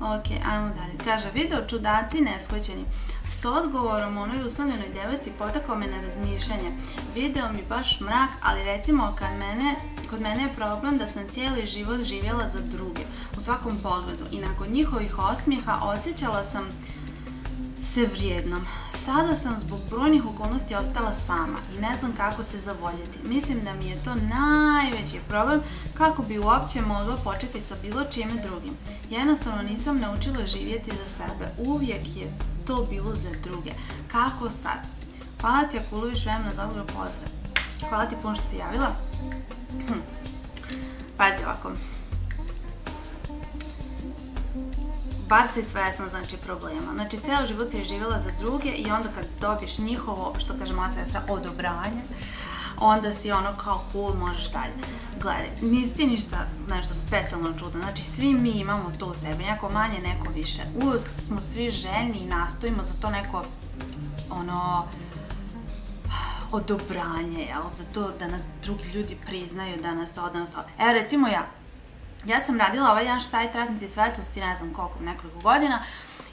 Ok, ajmo dalje. Kaže, video čudaci neshvaćeni. S odgovorom onoj uslovljenoj devojci potaklo me na razmišljanje. Video mi baš mrak, ali recimo kad mene, kod mene je problem da sam cijeli život živjela za druge, u svakom pogledu. I nakon njihovih osmijeha osjećala sam se vrijednom. Sada sam zbog brojnih okolnosti ostala sama i ne znam kako se zavoljeti. Mislim da mi je to najveći problem kako bi uopće mogla početi sa bilo čime drugim. Jednostavno nisam naučila živjeti za sebe. Uvijek je to bilo za druge. Kako sad? Hvala ti ako uloviš vremena za odgovor pozdrav. Hvala ti puno što si javila. Hm. Pazi ovako. Bar si svesna znači problema. Znači ceo život si je živjela za druge i onda kad dobiješ njihovo, što kaže moja sestra, odobranje, onda si ono kao cool, možeš dalje. Gledaj, nisi ti ništa nešto specijalno čudno, znači svi mi imamo to u sebi, neko manje, neko više. Uvijek smo svi željni i nastojimo za to neko, ono, odobranje, jel? Da to, da nas drugi ljudi priznaju, da nas od nas... Evo recimo ja, ja sam radila ovaj naš sajt Ratnice svetlosti, ne znam koliko, nekoliko godina,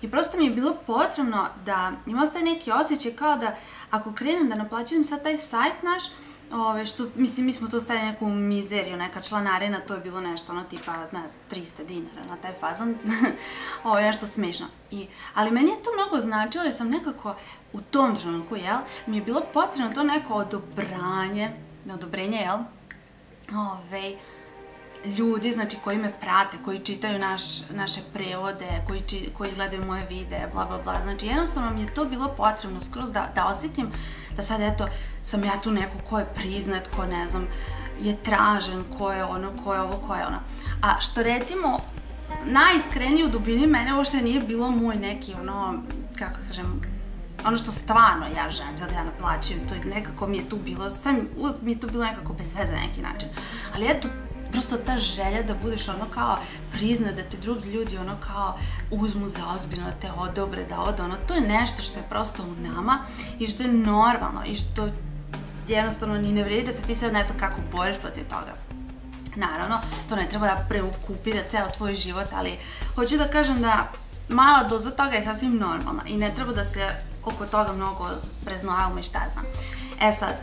I prosto mi je bilo potrebno da imam taj neki osjećaj kao da ako krenem da naplaćujem sad taj sajt naš, ove, što, mislim, mi smo to stavili neku mizeriju, neka članarina, to je bilo nešto, ono, tipa, ne znam, 300 dinara na taj fazon, ovo je nešto smešno. I, ali meni je to mnogo značilo, jer sam nekako u tom trenutku, jel, mi je bilo potrebno to neko odobranje, odobrenje, jel, ove, ljudi znači koji me prate, koji čitaju naš, naše prevode, koji, či, koji gledaju moje videe, bla bla bla. Znači jednostavno mi je to bilo potrebno skroz da, da osjetim da sad eto sam ja tu neko ko je priznat, ko ne znam, je tražen, ko je ono, ko je ovo, ko je ono. A što recimo najiskrenije u dubini mene uopšte nije bilo moj neki ono, kako kažem, ono što stvarno ja želim, sad ja naplaćujem, to nekako mi je tu bilo, sam, mi je tu bilo nekako bez veze na neki način. Ali eto, prosto ta želja da budeš ono kao prizna, da te drugi ljudi ono kao uzmu za ozbiljno, da te odobre, da ode, ono, to je nešto što je prosto u nama i što je normalno i što jednostavno ni ne vredi da se ti sad ne znam kako boriš protiv toga. Naravno, to ne treba da preokupira ceo tvoj život, ali hoću da kažem da mala doza toga je sasvim normalna i ne treba da se oko toga mnogo preznojavamo i šta znam. E sad,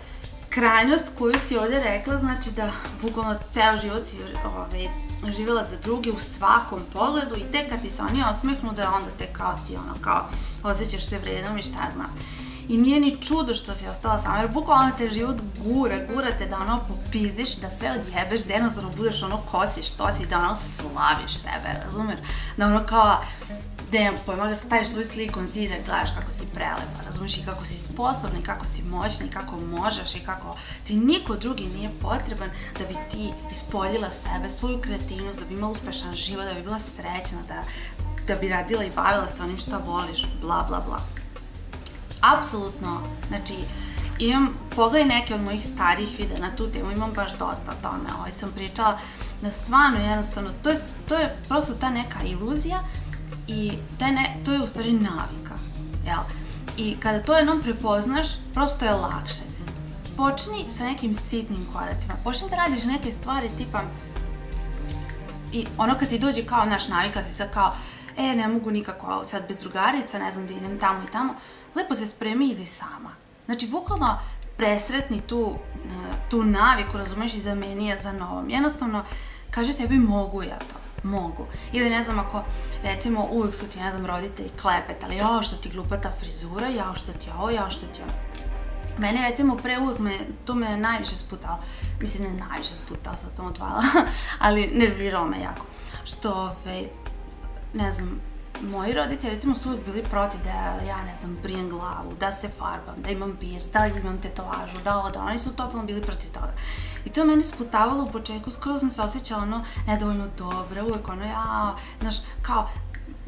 krajnost koju si ovde rekla, znači da bukvalno ceo život si ovaj, živjela za druge u svakom pogledu i tek kad ti se oni osmehnu da onda te kao si ono kao osjećaš se vrednom i šta znam. I nije ni čudo što si ostala sama, jer bukvalno te život gura, gura te da ono popizdiš, da sve odjebeš, da jednostavno budeš ono ko si, što si, da ono slaviš sebe, razumeš? Da ono kao, nemam pojma, da staviš svoju sliku on zida i gledaš kako si prelepa, razumiješ i kako si sposobna i kako si moćna i kako možeš i kako ti niko drugi nije potreban da bi ti ispoljila sebe, svoju kreativnost, da bi imala uspešan život, da bi bila srećna, da, da bi radila i bavila se onim šta voliš, bla bla bla. Apsolutno, znači, imam, pogledaj neke od mojih starih videa na tu temu, imam baš dosta o tome, ovaj sam pričala da stvarno jednostavno, to je, to je prosto ta neka iluzija i taj ne, to je u stvari navika, jel? I kada to jednom prepoznaš, prosto je lakše. Počni sa nekim sitnim koracima, počni da radiš neke stvari tipa i ono kad ti dođe kao naš navika, si sad kao, e, ne mogu nikako sad bez drugarica, ne znam da idem tamo i tamo, lepo se spremi i idi sama. Znači, bukvalno presretni tu, tu naviku, razumeš, i zameni je za novom. Jednostavno, kaži sebi mogu ja to mogu. Ili ne znam ako, recimo, uvijek su ti, ne znam, roditelji klepetali, jao što ti glupa ta frizura, jao što ti ovo, jao što ti ovo. Mene, recimo, pre uvijek me, to me najviše sputalo. Mislim, ne najviše sputalo, sad sam odvala, ali nerviralo me jako. Što, ove, ne znam, moji roditelji recimo su uvijek bili protiv da ja ne znam brijem glavu, da se farbam, da imam bijes, da imam tetovažu, da ovo, da oni su totalno bili protiv toga. I to meni sputavalo u početku, skoro sam se osjećala ono nedovoljno dobra, uvek ono ja, znaš, kao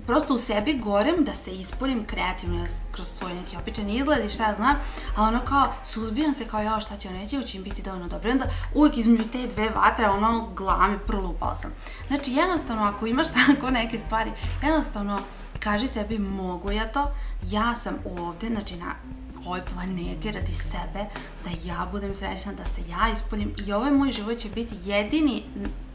prosto u sebi gorem da se ispolim kreativno kroz svoj neki opičan izgled i šta ja znam, ali ono kao suzbijam se kao ja šta će on reći, hoće im biti dovoljno dobro. I onda uvijek između te dve vatre ono glame prolupala sam. Znači jednostavno ako imaš tako neke stvari, jednostavno kaži sebi mogu ja to, ja sam ovde, znači na ovoj planeti radi sebe, da ja budem srećna, da se ja ispoljim i ovaj moj život će biti jedini,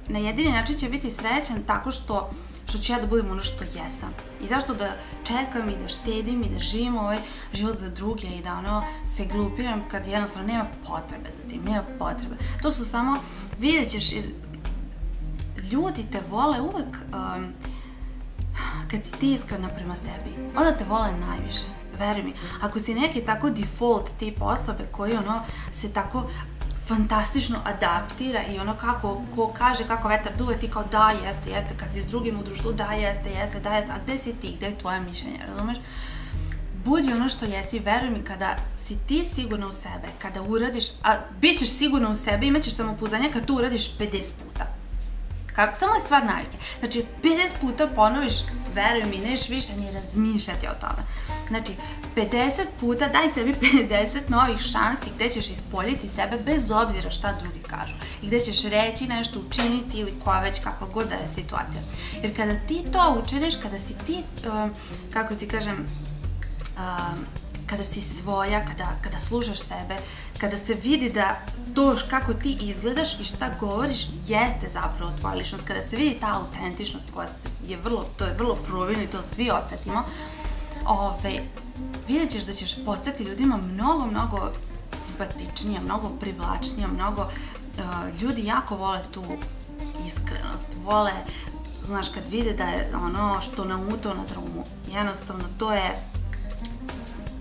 na jedini način će biti srećan tako što što ću ja da budem ono što jesam. I zašto da čekam i da štedim i da živim ovaj život za druge i da ono se glupiram kad jednostavno nema potrebe za tim, nema potrebe. To su samo, vidjet ćeš, ljudi te vole uvek um, kad si ti iskrena prema sebi. Onda te vole najviše. Veruj mi, ako si neki tako default tip osobe koji ono se tako fantastično adaptira i ono kako, ko kaže kako vetar duve, ti kao da, jeste, jeste, kad si s drugim u društvu, da, jeste, jeste, da, jeste, a gde si ti, gde je tvoje mišljenje, razumeš? Budi ono što jesi, veruj mi, kada si ti sigurna u sebe, kada uradiš, a bit ćeš sigurna u sebe, imaćeš samopouzdanje kad to uradiš 50 puta. Ka, samo je stvar navike. Znači, 50 puta ponoviš, veruj mi, neš više ni razmišljati o tome. Znači, 50 puta, daj sebi 50 novih šansi gde ćeš ispoljiti sebe bez obzira šta drugi kažu. I gde ćeš reći nešto, učiniti ili koja već kakva god da je situacija. Jer kada ti to učiniš, kada si ti, um, kako ti kažem, um, kada si svoja, kada, kada slušaš sebe, kada se vidi da to kako ti izgledaš i šta govoriš jeste zapravo tvoja ličnost, kada se vidi ta autentičnost koja je vrlo, to je vrlo providno i to svi osetimo, ove, vidjet ćeš da ćeš postati ljudima mnogo, mnogo simpatičnija, mnogo privlačnija, mnogo, uh, ljudi jako vole tu iskrenost, vole, znaš, kad vide da je ono što nauto na drumu, jednostavno to je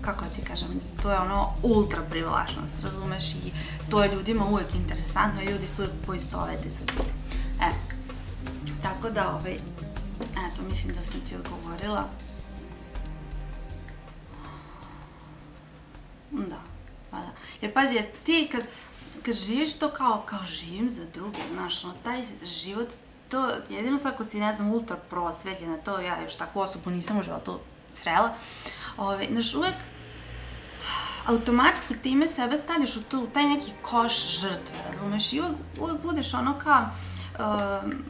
kako ti kažem, to je ono ultra privlačnost, razumeš, i to je ljudima uvek interesantno i ljudi su uvek poistoveti sa tim. E, tako da, ovaj, eto, mislim da sam ti odgovorila. Da, pa da. Jer pazi, jer ti kad, kad živiš to kao, kao živim za druge, znaš, ono, taj život, to jedino sad ako si, ne znam, ultra prosvetljena, to ja još takvu osobu nisam u životu srela, Ove, ovaj, znaš, uvek automatski time sebe stavljaš u, tu, u taj neki koš žrtve, razumeš? I uvek, uvek budeš ono kao... Um,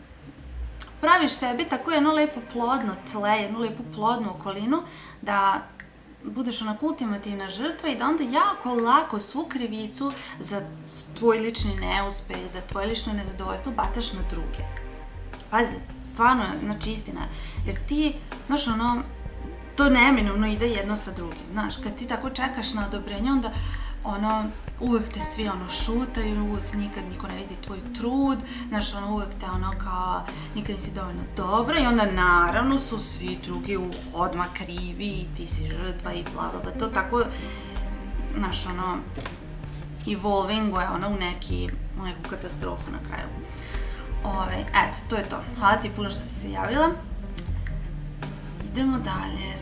praviš sebi tako jedno lepo plodno tle, jednu lepu plodnu okolinu, da budeš onako ultimativna žrtva i da onda jako lako svu krivicu za tvoj lični neuspeh, za tvoje lično nezadovoljstvo bacaš na druge. Pazi, stvarno, znači istina. Jer ti, znaš, ono, to neminovno ide jedno sa drugim. Znaš, kad ti tako čekaš na odobrenje, onda ono, uvek te svi ono šutaju, uvek nikad niko ne vidi tvoj trud, znaš, ono, uvek te ono kao, nikad nisi dovoljno dobra i onda naravno su svi drugi u odmah krivi i ti si žrtva i bla bla bla, to tako, znaš, ono, evolvinguje ono u neki, u neku katastrofu na kraju. Ove, eto, to je to. Hvala ti puno što si se javila. Idemo dalje